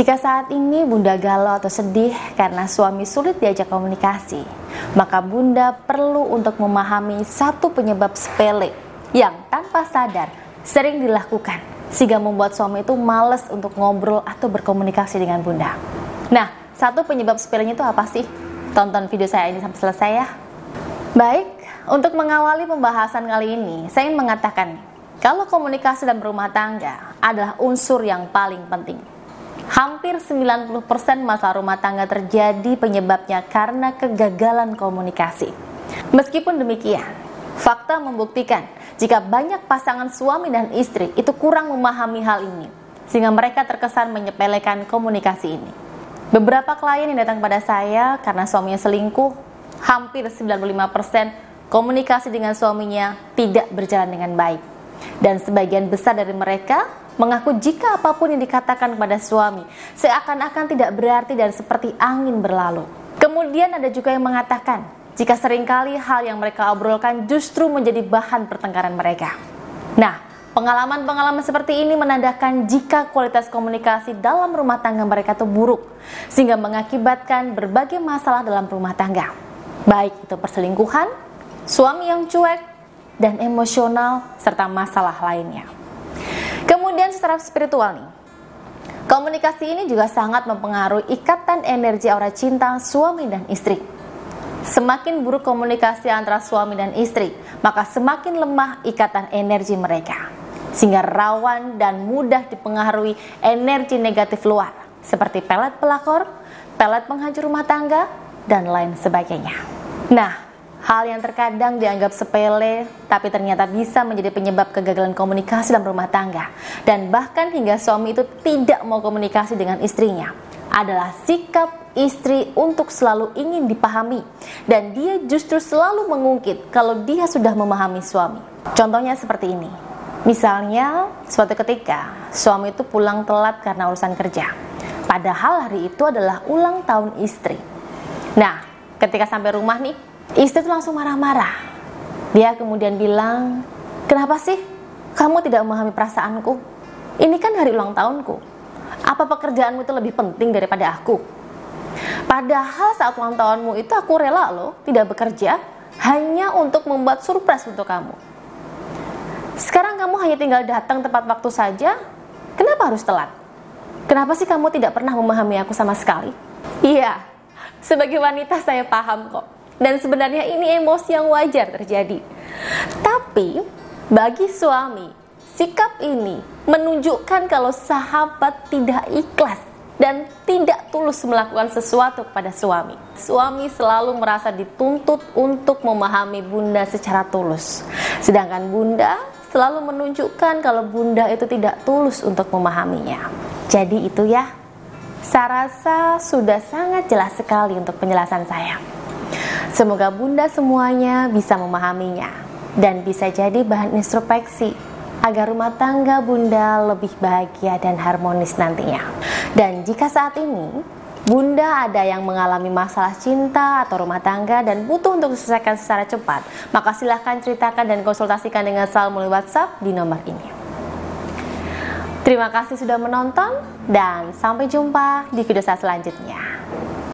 Jika saat ini Bunda galau atau sedih karena suami sulit diajak komunikasi, maka Bunda perlu untuk memahami satu penyebab sepele yang tanpa sadar sering dilakukan sehingga membuat suami itu males untuk ngobrol atau berkomunikasi dengan Bunda. Nah, satu penyebab sepelenya itu apa sih? Tonton video saya ini sampai selesai ya. Baik, untuk mengawali pembahasan kali ini, saya ingin mengatakan kalau komunikasi dalam rumah tangga adalah unsur yang paling penting. Hampir 90% masalah rumah tangga terjadi penyebabnya karena kegagalan komunikasi. Meskipun demikian, fakta membuktikan jika banyak pasangan suami dan istri itu kurang memahami hal ini, sehingga mereka terkesan menyepelekan komunikasi ini. Beberapa klien yang datang pada saya karena suaminya selingkuh, hampir 95% komunikasi dengan suaminya tidak berjalan dengan baik. Dan sebagian besar dari mereka mengaku jika apa pun yang dikatakan kepada suami seakan-akan tidak berarti dan seperti angin berlalu. Kemudian ada juga yang mengatakan jika sering kali hal yang mereka obrolkan justru menjadi bahan pertengkaran mereka. Nah, pengalaman-pengalaman seperti ini menandakan jika kualitas komunikasi dalam rumah tangga mereka itu buruk, sehingga mengakibatkan berbagai masalah dalam rumah tangga. Baik itu perselingkuhan, suami yang cuek, dan emosional, serta masalah lainnya. Secara spiritual nih, komunikasi ini juga sangat mempengaruhi ikatan energi aura cinta suami dan istri. Semakin buruk komunikasi antara suami dan istri, maka semakin lemah ikatan energi mereka. Sehingga rawan dan mudah dipengaruhi energi negatif luar, seperti pelet pelakor, pelet penghancur rumah tangga, dan lain sebagainya. Nah, Hal yang terkadang dianggap sepele, tapi ternyata bisa menjadi penyebab kegagalan komunikasi dalam rumah tangga, dan bahkan hingga suami itu tidak mau komunikasi dengan istrinya. Adalah sikap istri untuk selalu ingin dipahami, dan dia justru selalu mengungkit kalau dia sudah memahami suami. Contohnya seperti ini: misalnya, suatu ketika suami itu pulang telat karena urusan kerja, padahal hari itu adalah ulang tahun istri. Nah, ketika sampai rumah nih, Istri itu langsung marah-marah. Dia kemudian bilang, kenapa sih kamu tidak memahami perasaanku? Ini kan hari ulang tahunku. Apa pekerjaanmu itu lebih penting daripada aku? Padahal saat ulang tahunmu itu aku rela loh tidak bekerja hanya untuk membuat surprise untuk kamu. Sekarang kamu hanya tinggal datang tepat waktu saja, kenapa harus telat? Kenapa sih kamu tidak pernah memahami aku sama sekali? Iya, sebagai wanita saya paham kok dan sebenarnya ini emosi yang wajar terjadi. Tapi bagi suami, sikap ini menunjukkan kalau sahabat tidak ikhlas dan tidak tulus melakukan sesuatu kepada suami. Suami selalu merasa dituntut untuk memahami bunda secara tulus. Sedangkan bunda selalu menunjukkan kalau bunda itu tidak tulus untuk memahaminya. Jadi itu ya, saya rasa sudah sangat jelas sekali untuk penjelasan saya. Semoga Bunda semuanya bisa memahaminya dan bisa jadi bahan introspeksi agar rumah tangga Bunda lebih bahagia dan harmonis nantinya. Dan jika saat ini Bunda ada yang mengalami masalah cinta atau rumah tangga dan butuh untuk diselesaikan secara cepat, maka silahkan ceritakan dan konsultasikan dengan Sal melalui WhatsApp di nomor ini. Terima kasih sudah menonton dan sampai jumpa di video saya selanjutnya.